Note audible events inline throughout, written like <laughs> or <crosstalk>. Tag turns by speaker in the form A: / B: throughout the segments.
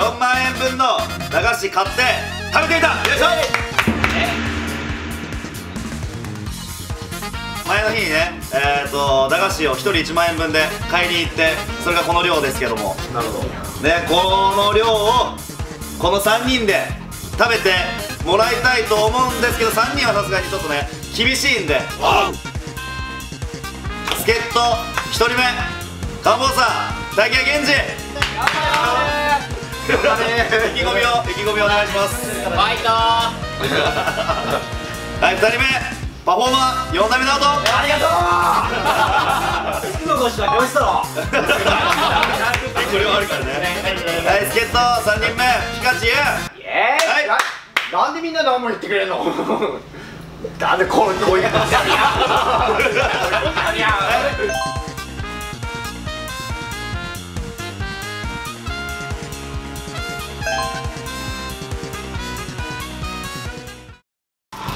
A: 4万円分の駄菓子買って食べてみたよいしょ前の日にねえー、と駄菓子を1人1万円分で買いに行ってそれがこの量ですけども。
B: なるほど。
A: ねこの量をこの3人で食べてもらいたいと思うんですけど3人はさすがにちょっとね厳しいんで。助っ人1人目カンボーさん大木源氏意気込みを意気込みお願いします。
C: ファイト <laughs>
A: はい2人目。パフォーマー四波直人
B: ありがとう。今越しは
A: あるからね。はい助っ人3人。目ピカチユ
B: えー、
A: はい
B: ななんでみんな何も言ってくれんのなんでこうこういう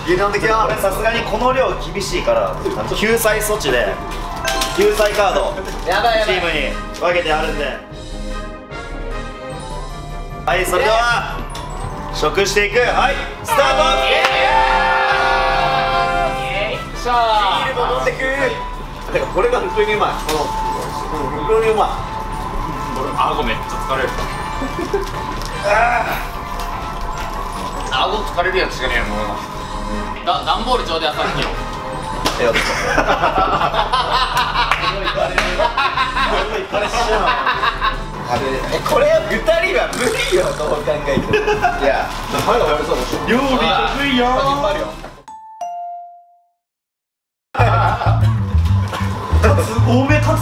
A: 油断的はこれさすがにこの量厳しいから救済措置で救済カード
B: やばいやばい。
A: チームに分けてあるんで。はいそれでは食していく。はいスター
C: さあ
B: ビールも飲んでく。てかこれが普通にうまい。このうん普通にうまい。
C: 顎めっちゃ疲れる。<laughs> 顎疲れるやつしかねえもうだ段ボールちょうどやさっきよ
A: トえよ
B: あれえこれ人は無理よどう考えても。いや。そうでしょ
A: 料理得意よ。
B: 引っ張るよ
A: 多めかつ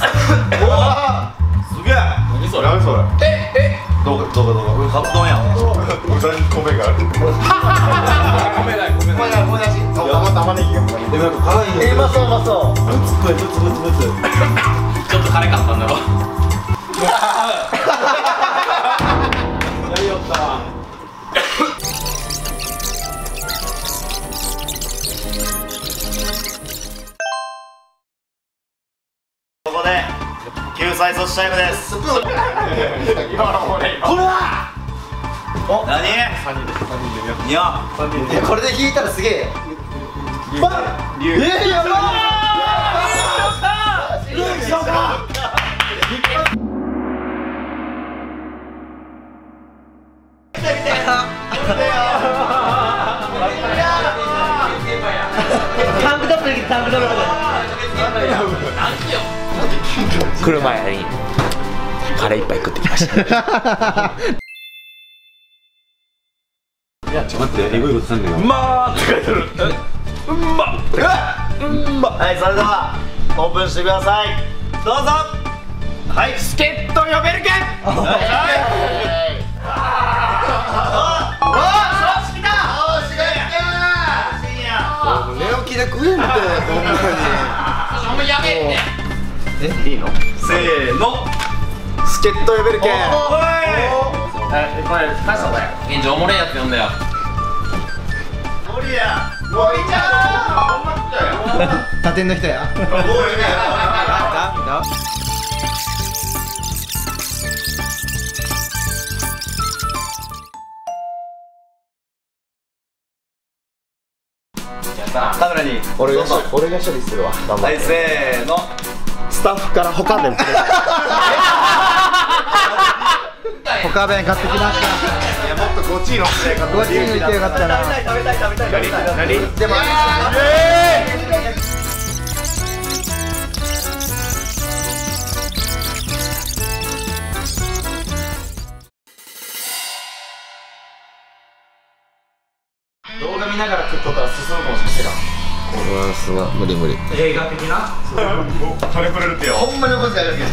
A: すげえ。
C: 何それ？
D: 何それ？
C: ええ。
A: どこどこどこカツ丼やん。<laughs>
D: 裏に米がある。
C: 米ない米ない。
B: ごめんなさい
A: でもなんか辛いん
B: えうまそううまそう。
A: ぶつくぶつぶつぶつ
C: ちょっと辛かったんだろ
A: やりよったここで救済措置タイムです。
C: 今の俺
A: これはお何？
D: 三人で。三人でや
A: いや。
B: これで引いたらすげえよ
A: うか
B: タンクトップでタンクトップで
E: 来る前にカレーいっぱい食ってきました
D: いやちょっと待ってエグいことさんねよ
A: まーって書いてある <laughs> うんまうんまはいそれではオープンしてください。どうぞ。はい。助っ人呼べるけはい。
D: 寝起きで食えんってほんま
C: もうやべえって
D: にいいの
A: せーの
D: 助っ人呼べるけん
A: おい
C: えこれ返しただよ現状おもれえやつ呼んだよ
A: 森や
D: 森ちゃんほん。まだよ
B: 他店の人や
A: おいカメラに
D: 俺が俺が処理するわ頑張
A: はいせーの。
D: スタッフから他弁
B: 他弁買ってきました
D: いやもっとこっちに乗ってか
B: こっちに行ってよかったな
A: 食べたい食べた。い食べたい。食べたい
D: 何
B: でも
A: 動画見ながら食っとったら進むかもしれない
E: これはすごい無理無理
A: 映画的な
D: もう金くれるってよ
B: ほんまに怒ってやるけ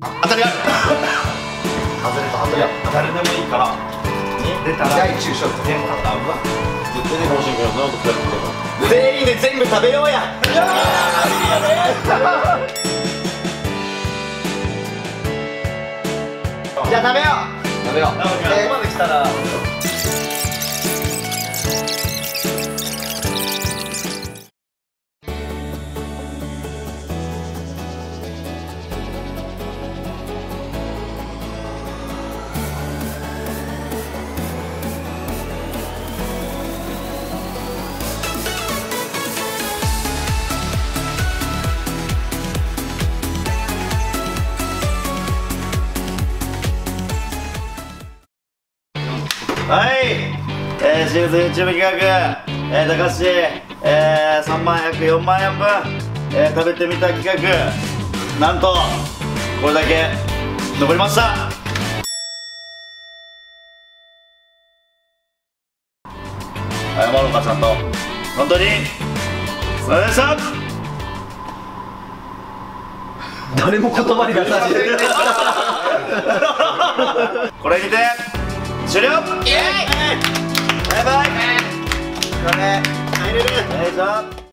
A: 当たりある外れた当た。りある誰でもいいから。出たら
B: 大中小
A: 全部当たるわ
D: 絶対に欲しいけどなんと
A: 全員で全部食べようや。
B: じゃあ食べよ
A: 食べよう。ここまで来たらー、シリーズ YouTube 企画、えー、高橋、えー、3万約4万円分、えー、食べてみた企画なんとこれだけ残りました。謝ろうかちゃんと本当にすいませんでした
B: 誰も言葉に出さず <laughs>
A: これにて終了。
C: イエーイ
A: バイバイ。
B: これ
A: よいしょ